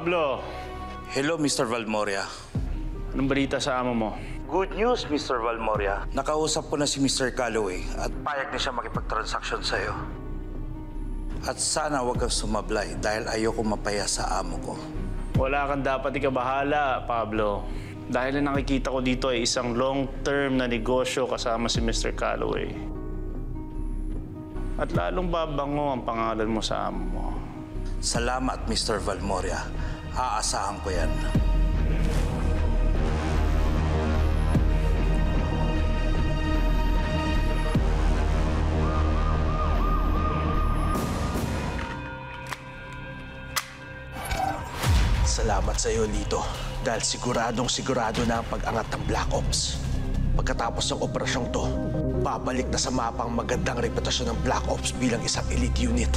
Pablo, Hello, Mr. Valmoria. anong balita sa amo mo? Good news, Mr. Valmoria. Nakausap ko na si Mr. Calloway at payag na siya makipagtransaksyon sa'yo. At sana huwag kang sumablay dahil ayoko mapaya sa amo ko. Wala kang dapat ikabahala, Pablo. Dahil ang nakikita ko dito ay isang long-term na negosyo kasama si Mr. Calloway. At lalong babango ang pangalan mo sa amo mo. Salamat, Mr. Valmoria. Aasahan ko yan. Salamat sa iyo, Lito. Dahil siguradong sigurado na ang pag-angat ng Black Ops. Pagkatapos ng operasyong to, babalik na sa mapa ang magandang reputasyon ng Black Ops bilang isang elite unit.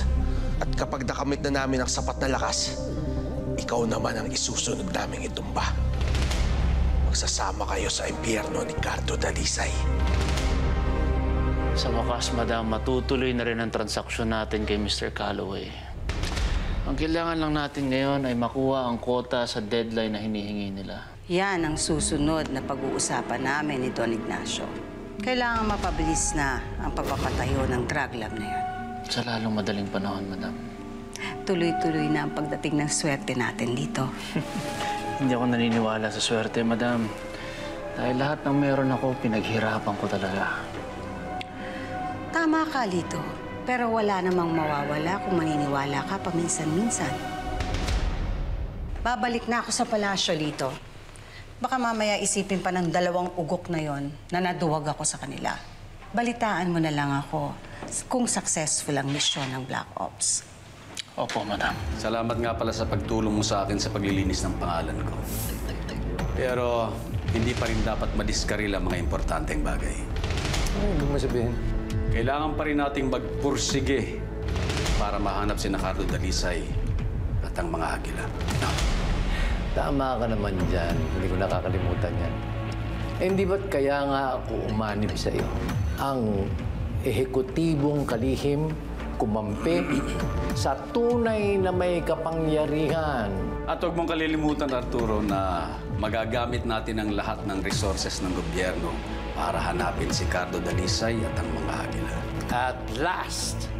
At kapag nakamit na namin ang sapat na lakas, ikaw naman ang isusunod naming itumba. Magsasama kayo sa impyerno ni Cardo Dalisay. Sa wakas, madam, matutuloy na rin ang transaksyon natin kay Mr. Calloway. Ang kailangan lang natin ngayon ay makuha ang kota sa deadline na hinihingi nila. Yan ang susunod na pag-uusapan namin ni Don Ignacio. Kailangan mapabilis na ang pagpapatayo ng drug lab na yan. Sa lalong madaling panahon, madam. Tuloy-tuloy na ang pagdating ng swerte natin dito. Hindi ako naniniwala sa swerte, madam. Dahil lahat ng meron ako, pinaghirapan ko talaga. Tama ka, Lito. Pero wala namang mawawala kung maniniwala ka paminsan-minsan. Babalik na ako sa palasyo, Lito. Baka mamaya isipin pa ng dalawang ugok na yon na naduwag ako sa kanila. Balitaan mo na lang ako kung successful ang misyon ng Black Ops. Opo, madam. Salamat nga pala sa pagtulong mo sa akin sa paglilinis ng pangalan ko. Pero hindi pa rin dapat madiskaril ang mga importanteng bagay. Ano ibig mo sabihin? Kailangan pa rin nating magpursige para mahanap si Nacardo Dalisay at ang mga agila. Tama ka naman dyan. Hindi ko nakakalimutan yan. Eh, hindi ba't kaya nga ako umanib sa iyo? Ang ehekutibong kalihim, kumampi sa tunay na may kapangyarihan. At huwag mong kalilimutan, Arturo, na magagamit natin ang lahat ng resources ng gobyerno para hanapin si Cardo Dalisay at ang mga agila. At last,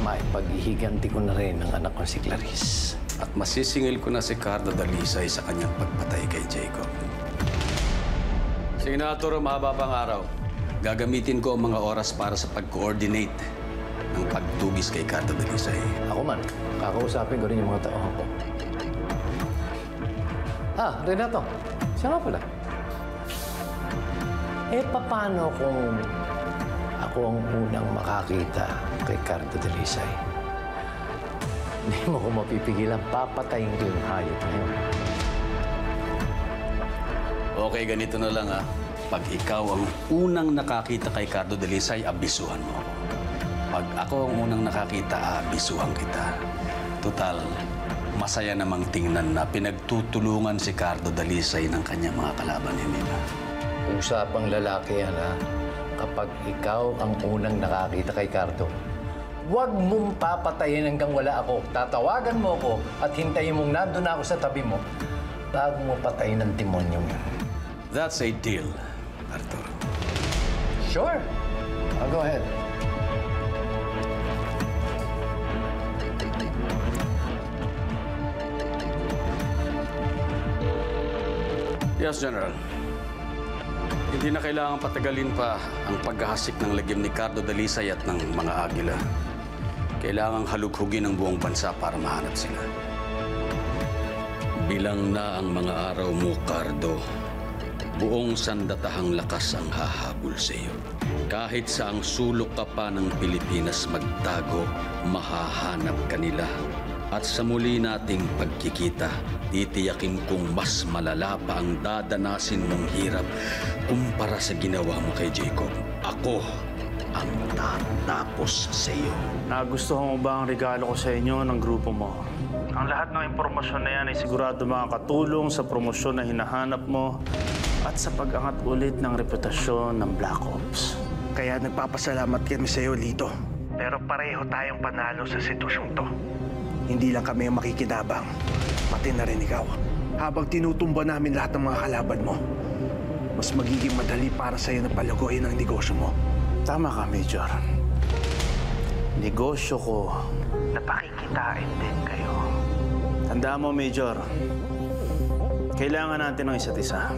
may paghihiganti ko na rin ang anak ko si Clarice. At masisingil ko na si Cardo Dalisay sa kanyang pagpatay kay Jacob. Sige na, Arturo, mahaba pang araw. Gagamitin ko ang mga oras para sa pag-coordinate ng pagtubis kay Cardo Dalisay. Ako man, kakausapin ko rin yung mga tao ko. Ah, Renato, siya nga pala. Eh, paano kung ako ang unang makakita kay Cardo Delisay? Hindi mo ko mapipigilan, papatayin ko yung hayop na yun. Okay, ganito na lang ha. Pag ikaw ang unang nakakita kay Cardo Dalisay, abisuhan mo ako. Pag ako ang unang nakakita, abisuhan kita. Total, masaya namang tingnan na pinagtutulungan si Cardo Dalisay ng kanyang mga kalaban, hindi ba? Usapang lalaki yan, ha? Kapag ikaw ang unang nakakita kay Cardo, huwag mong papatayin hanggang wala ako. Tatawagan mo ako at hintayin mong nandun ako sa tabi mo bago mo patayin ang demonyong yun. That's a deal, Arthur. Sure. I'll go ahead. Yes, General. Hindi na kailangan patagalin pa ang paghahasik ng lagim ni Cardo Dalisay at ng mga agila. Kailangang halughugin ang buong bansa para mahanap sila. Bilang na ang mga araw mo, Cardo. Buong sandatahang lakas ang hahabol sa iyo. Kahit sa ang sulok ka pa ng Pilipinas magtago, mahahanap ka nila. At sa muli nating pagkikita, titiyakin kong mas malala pa ang dadanasin mong hirap kumpara sa ginawa mo kay Jacob. Ako ang tatapos sa iyo. Nagustuhan mo ba ang regalo ko sa inyo ng grupo mo? Ang lahat ng impormasyon na yan ay sigurado makakatulong sa promosyon na hinahanap mo at sa pag-angat ulit ng reputasyon ng Black Ops. Kaya nagpapasalamat kami sa iyo, Lito. Pero pareho tayong panalo sa sitwasyong to. Hindi lang kami ang makikinabang. Pati na rin ikaw. Habang tinutumba namin lahat ng mga kalaban mo, mas magiging madali para sa'yo na palaguin ang negosyo mo. Tama ka, Major. Negosyo ko na pakikitain din kayo. Tandaan mo, Major. Kailangan natin ng isa't isa.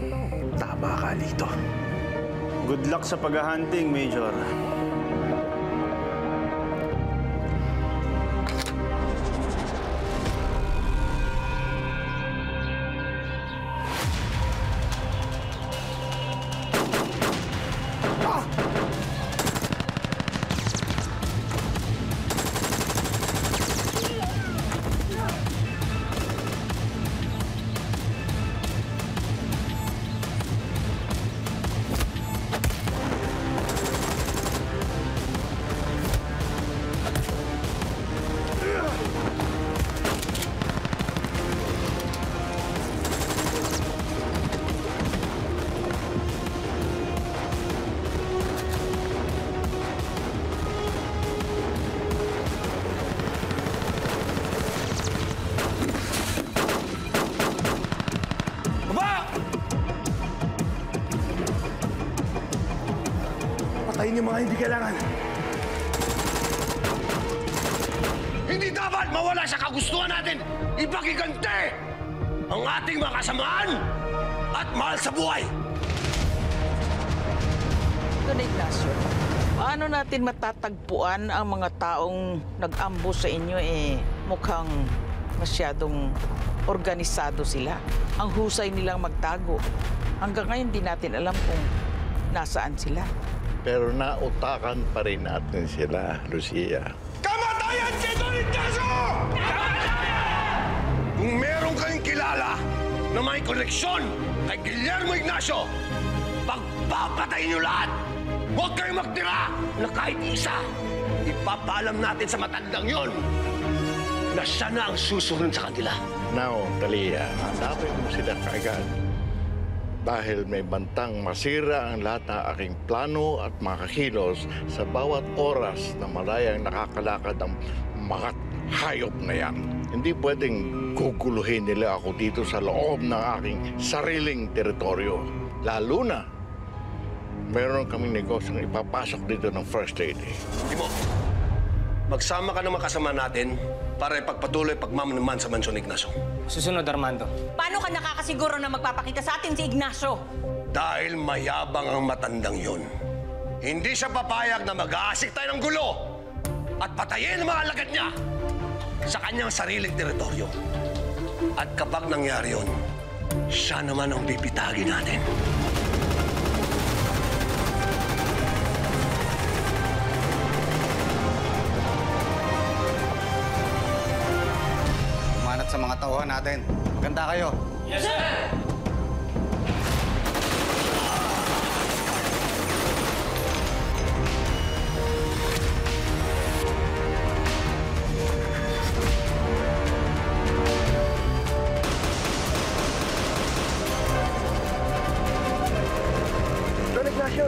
Tama ka, Lito. Good luck sa paghahunting, Major. Patayin mga hindi kailangan. Hindi dapat mawala sa kagustuhan natin ipagigante ang ating mga kasamaan at mahal sa buhay. Don Ignacio, paano natin matatagpuan ang mga taong nag-ambush sa inyo eh mukhang masyadong organisado sila. Ang husay nilang magtago. Hanggang ngayon di natin alam kung nasaan sila. Pero nautakan pa rin natin sila, Lucia. Kamatayan kay Don Ignacio! Kung meron kayong kilala na may koneksyon kay Guillermo Ignacio, pagpapatay niyo lahat! Huwag kayong magtira na kahit isa. Ipapaalam natin sa matandang yon na siya na ang susunod sa kanila. Now, Talia, hanapin mo sila kaagad. Dahil may bantang masira ang lahat ng aking plano at mga kilos sa bawat oras na malayang nakakalakad ang mga hayop na yan. Hindi pwedeng guguluhin nila ako dito sa loob ng aking sariling teritoryo. Lalo na, meron kaming negosyong ipapasok dito ng first lady. Timo, magsama ka ng mga kasama natin para ipagpatuloy pagmamanuman sa Mansyon Ignacio. Susunod, Armando. Paano ka nakakasiguro na magpapakita sa atin si Ignacio? Dahil mayabang ang matandang yon. Hindi siya papayag na mag-aasik tayo ng gulo at patayin ang mga alagad niya sa kanyang sariling teritoryo. At kapag nangyari yon, siya naman ang pipitagin natin. Mga tauhan natin. Ganda kayo. Don Ignacio,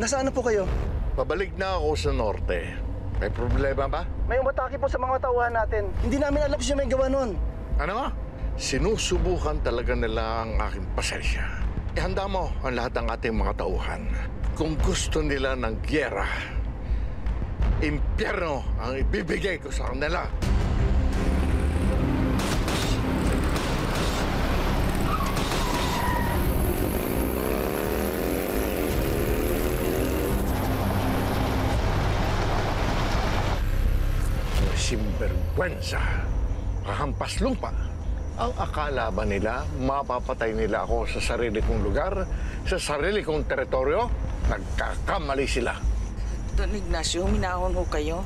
nasaan na po kayo? Pabalik na ako sa norte. May problema ba? May umatake po sa mga tauhan natin. Hindi namin alam kung sino may gawa nun. Ano? Sinusubukan talaga nila ang aking pasensya. Ihanda mo ang lahat ng ating mga tauhan. Kung gusto nila ng gyera, impyerno ang ibibigay ko sa kanila. Simbergwensa, kahampas lupa. Ang akala ba nila, mapapatay nila ako sa sarili kong lugar, sa sarili kong teritoryo? Nagkakamali sila. Don Ignacio, huminahon ho kayo.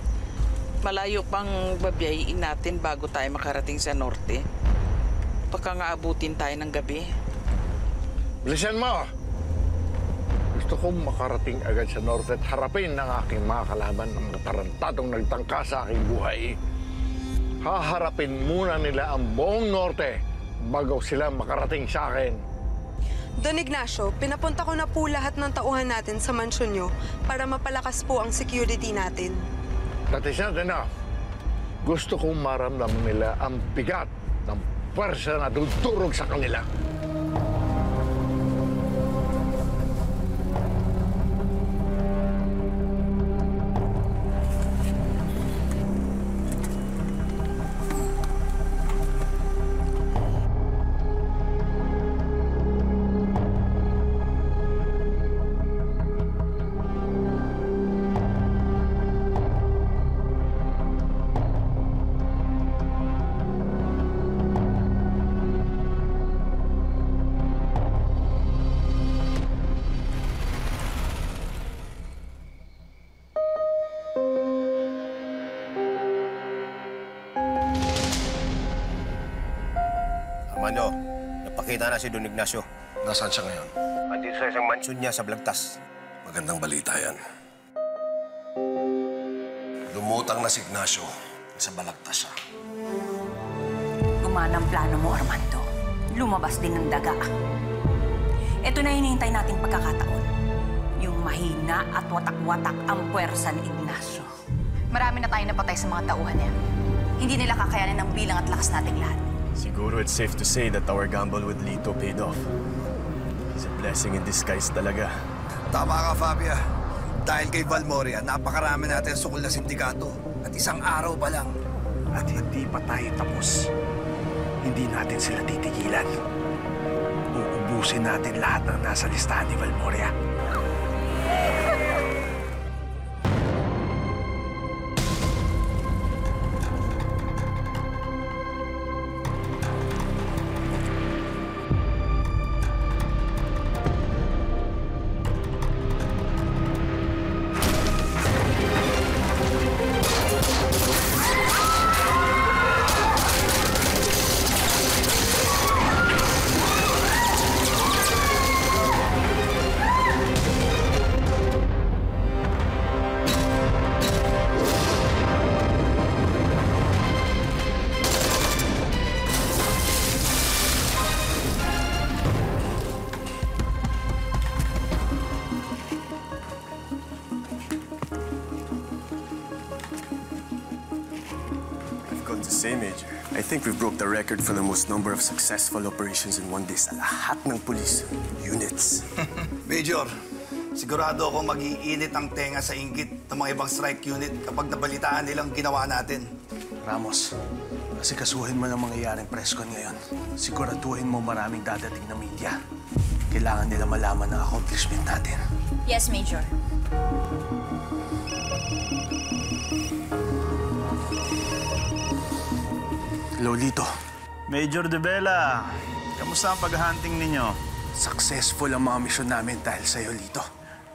Malayo pang babiyayin natin bago tayo makarating sa norte. Baka nga abutin tayo ng gabi. Bilisan mo! Gusto kong makarating agad sa norte at harapin ng aking mga kalaban ng mga tarantadong nagtangka sa aking buhay. Haharapin muna nila ang buong norte bago sila makarating sa akin. Don Ignacio, pinapunta ko na po lahat ng tauhan natin sa mansyon nyo para mapalakas po ang security natin. That is not enough. Gusto kong maramdaman nila ang bigat ng pwersa na dudurog sa kanila. Napakita na si Don Ignacio. Nasaan siya ngayon? Andito sa isang mansyon niya sa Blagtas. Magandang balita yan. Lumutang na si Ignacio. Sa balagtas siya. Gumana ang plano mo, Armando. Lumabas din ng daga. Ito na hinihintay nating pagkakataon. Yung mahina at watak-watak ang puwersa ni Ignacio. Marami na tayo napatay sa mga tauhan niya. Hindi nila kakayanin ang bilang at lakas nating lahat. Siguro it's safe to say that our gamble with Lito paid off. He's a blessing in disguise talaga. Tama ka, Fabia. Dahil kay Valmoria, napakarami natin sukol na sindikato. At isang araw pa lang. At hindi pa tayo tapos. Hindi natin sila titigilan. Uubusin natin lahat ng nasa listahan ni Valmoria. Got to say, Major, I think we broke the record for the most number of successful operations in one day sa lahat ng police units. Major, sigurado ako mag-iinit ang tenga sa inggit ng mga ibang strike unit kapag nabalitaan nilang ginawa natin. Ramos, kasi kasuhin mo ang mangyayaring press con ngayon. Siguraduhin mo maraming dadating na media. Kailangan nila malaman ang accomplishment natin. Yes, Major. Lolito, Major De Bella, kamusta ang paghahunting ninyo? successful ang mga misyon namin dahil sa'yo, Lito.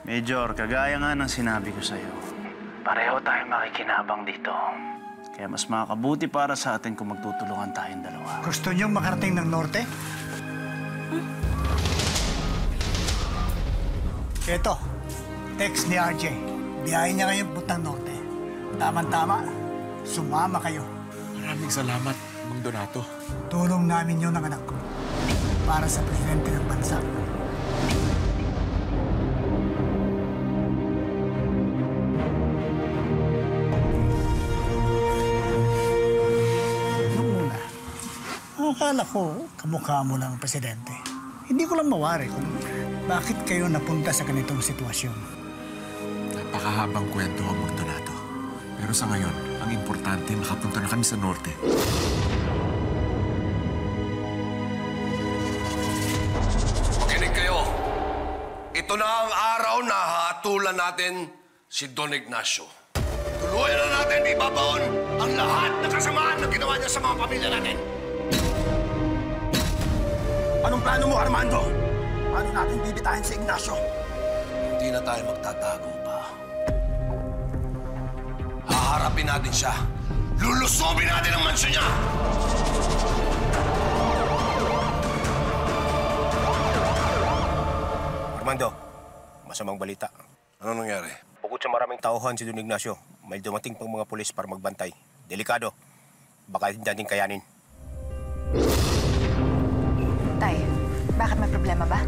Major, kagaya nga ng sinabi ko sa'yo, pareho tayong makikinabang dito. Kaya mas makakabuti para sa atin kung magtutulungan tayong dalawa. Gusto niyong makarating ng norte? Ito, text ni RJ. Biyahe niya ngayon puntang norte. Tama-tama, sumama kayo. Maraming salamat, Donato. Tulong namin yun ng anak ko para sa presidente ng bansa. Nung una, akala ko kamukha mo lang ang presidente. Hindi ko lang mawari kung bakit kayo napunta sa ganitong sitwasyon. Napakahabang kwento ang Mang Donato. Pero sa ngayon, ang importante, makapunta na kami sa norte. Ito na ang araw na hatulan natin si Don Ignacio. Tuluyan na natin ibabaon ang lahat ng kasamaan na ginawa niya sa mga pamilya natin. Anong plano mo, Armando? Paano natin bibitahin si Ignacio? Hindi na tayo magtatago pa. Haharapin natin siya. Lulusobin natin ang mansyon niya! Armando, masamang balita. Ano nangyari? Bukod sa maraming tauhan si Don Ignacio, may dumating pang mga pulis para magbantay. Delikado. Baka hindi natin kayanin. Tay, bakit may problema ba?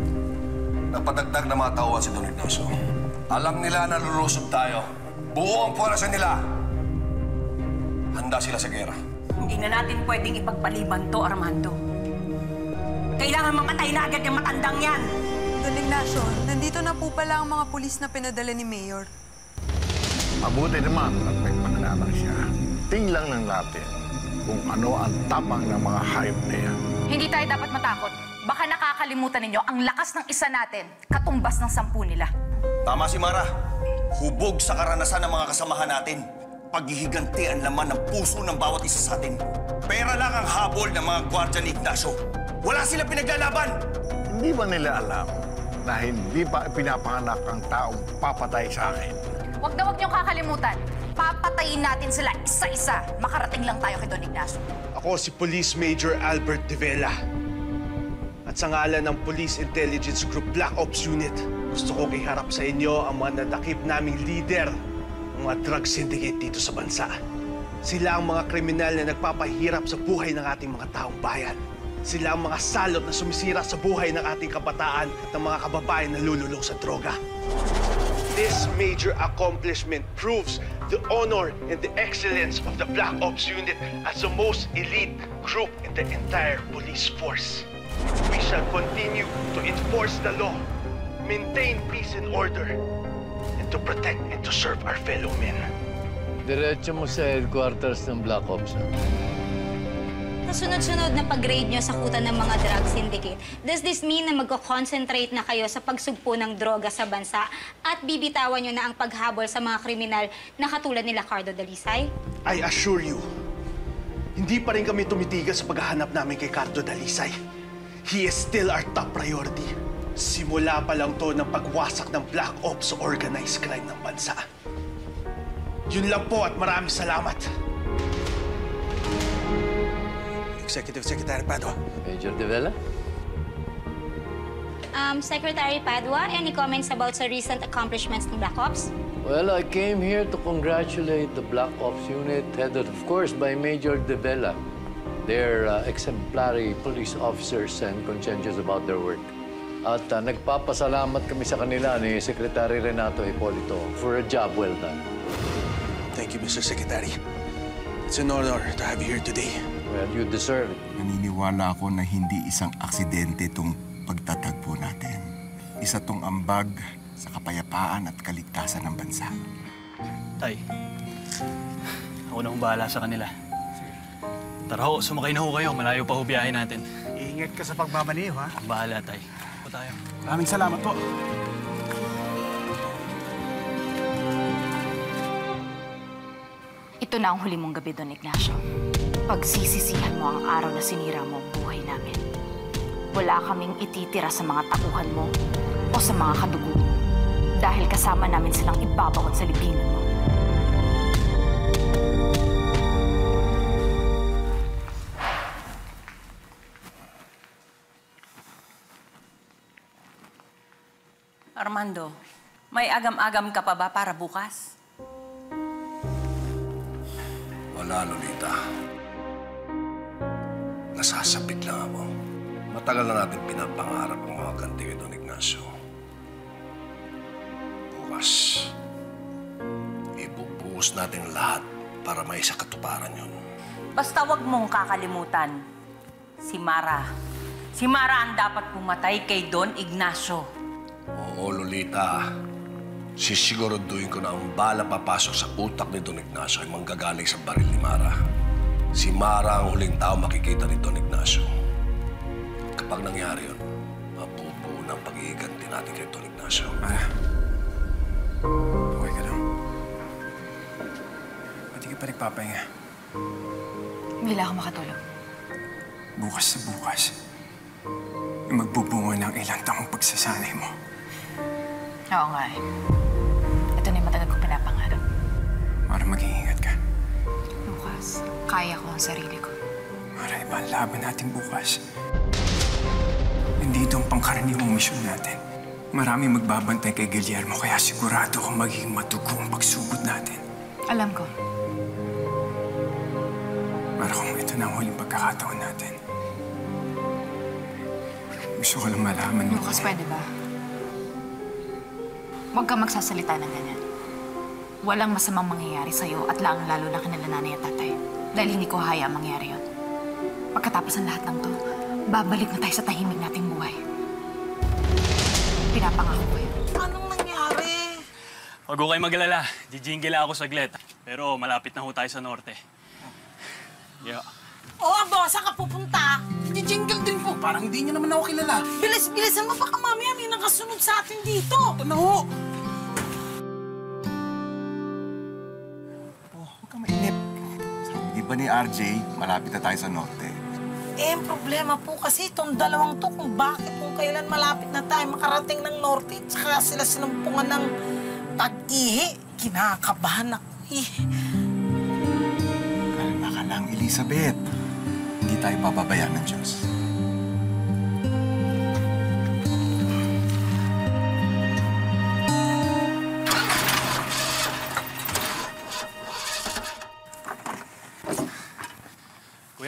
Napadagdag na mga tauhan si Don Ignacio. Alam nila na lulusob tayo. Buo ang pwersa nila. Handa sila sa gera. Hindi na natin pwedeng ipagpaliban to, Armando. Kailangan mamatay na agad yung matandang yan. Don Ignacio, nandito na po pala ang mga pulis na pinadala ni Mayor. Mabuti naman at may paglalang siya. Tingnan lang natin kung ano ang tapang ng mga hayop na yan. Hindi tayo dapat matakot. Baka nakakalimutan ninyo ang lakas ng isa natin, katumbas ng sampu nila. Tama si Mara. Hubog sa karanasan ng mga kasamahan natin. Paghihiganti ang laman ng puso ng bawat isa sa atin. Pera lang ang habol ng mga gwardya ni Ignacio. Wala silang pinaglalaban. Hindi ba nila alam na hindi pa pinapanganak ang taong papatay sa akin? Huwag na huwag niyong kakalimutan. Papatayin natin sila isa-isa. Makarating lang tayo kay Don Ignacio. Ako si Police Major Albert De Vela. At sa ngalan ng Police Intelligence Group Black Ops Unit, gusto kong iharap sa inyo ang mga nadakip naming leader ng mga drug syndicate dito sa bansa. Sila ang mga kriminal na nagpapahirap sa buhay ng ating mga taong bayan. Sila ang mga salot na sumisira sa buhay ng ating kabataan at ng mga kababayan na lululong sa droga. This major accomplishment proves the honor and the excellence of the Black Ops Unit as the most elite group in the entire police force. We shall continue to enforce the law, maintain peace and order, and to protect and to serve our fellow men. Diretso mo sa headquarters ng Black Ops. ha? Sa sunod-sunod na pag-raid nyo sa kuta ng mga drug syndicate, does this mean na magko-concentrate na kayo sa pagsugpo ng droga sa bansa at bibitawan nyo na ang paghabol sa mga kriminal na katulad nila Cardo Dalisay? I assure you, hindi pa rin kami tumitigas sa paghahanap namin kay Cardo Dalisay. He is still our top priority. Simula pa lang to ng pagwasak ng Black Ops organized crime ng bansa. Yun lang po at maraming salamat. Executive Secretary Padua. Major De Vela? Um, Secretary Padua, any comments about sa recent accomplishments ng Black Ops? Well, I came here to congratulate the Black Ops unit, headed, of course, by Major De Vela. They're uh, exemplary police officers and conscientious about their work. At uh, nagpapasalamat kami sa kanila ni Secretary Renato Hipolito for a job well done. Thank you, Mr. Secretary. It's an honor to have you here today. Well, you deserve it. Naniniwala ako na hindi isang aksidente itong pagtatagpo natin. Isa tong ambag sa kapayapaan at kaligtasan ng bansa. Tay, ako na bahala sa kanila. Tara ho, sumakay na ho kayo. Malayo pa ho biyahe natin. Iingat ka sa pagmamaniho, ha? Bahala, tay. Po tayo. Maraming salamat po. Ito na ang huli mong gabi, Don Ignacio. Pagsisisihan mo ang araw na sinira mo ang buhay namin. Wala kaming ititira sa mga tauhan mo o sa mga kadugo mo. Dahil kasama namin silang ibabaon sa libingan mo. Armando, may agam-agam ka pa ba para bukas? Wala, Lolita. Nasasapit lang ako. Matagal na natin pinapangarap ang mga ganti kay Don Ignacio. Bukas, ibubuhos natin lahat para may sa katuparan yun. Basta wag mong kakalimutan. Si Mara. Si Mara ang dapat pumatay kay Don Ignacio. Oo, Lolita. Sisiguraduhin ko na ang bala papasok sa utak ni Don Ignacio ay manggagaling sa baril ni Mara. Si Mara ang huling tao makikita ni Don Ignacio. Kapag nangyari yun, mapupuo na ang pag-iiganti natin kay Don Ignacio. Mara. Okay ka lang. Ba't di ka pa nagpapahinga? Hindi lang ako makatulog. Bukas sa bukas, magbubunga ng ilang taong pagsasanay mo. Oo nga eh. Ito na yung matagal kong pinapangarap. Mara, mag-iingat kaya ko ang sarili ko. Mara, iba ang laban natin bukas. Nandito ang pangkaraniwang misyon natin. Marami magbabantay kay Guillermo, kaya sigurado kung magiging matugo ang pagsugod natin. Alam ko. Mara, kung ito na ang huling pagkakataon natin. Gusto ko lang malaman mo. Lucas, pwede ba? Huwag kang magsasalita ng ganyan. Walang masamang mangyayari sa'yo at lang lalo na kanila nanay at tatay. Dahil hindi ko haya mangyari yun. Pagkatapos ng lahat ng to, babalik na tayo sa tahimik nating buhay. Pinapangako ko yun. Anong nangyari? Huwag ko kayo magalala. Jijingle ako saglit. Pero malapit na ho tayo sa norte. Yeah. Oo, abo, saan ka pupunta? Jingle din po. Parang hindi niyo naman ako kilala. Bilis-bilisan mo, baka mamaya may nakasunod sa atin dito. Ano ho? Ni RJ, malapit na tayo sa norte. Eh, ang problema po kasi itong dalawang to kung bakit kung kailan malapit na tayo makarating ng norte tsaka sila sinumpungan ng tag-ihi. Kinakabahan ako eh. Kalma ka lang, Elizabeth. Hindi tayo pababayaan ng Diyos.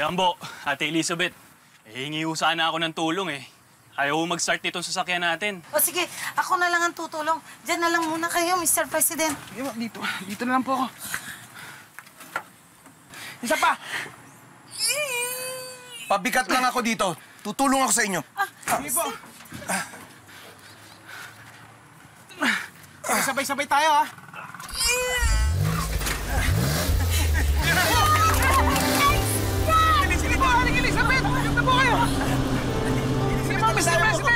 Kuya Ambo, Ate Elizabeth, eh, hingi ho sana ako ng tulong eh. Ayaw mag-start nitong sasakyan natin. O sige, ako na lang ang tutulong. Diyan na lang muna kayo, Mr. President. Dito, dito na lang po ako. Isa pa! Pabigat lang ako dito. Tutulong ako sa inyo. Sige po. Sabay-sabay tayo, ha? Elizabeth! Ganda po